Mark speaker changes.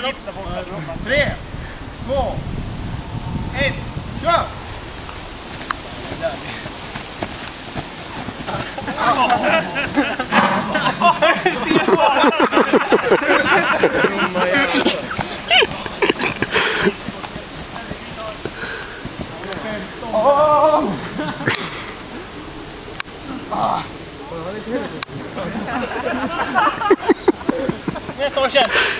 Speaker 1: Tre, två, ett, kör!
Speaker 2: Nästa år
Speaker 1: känns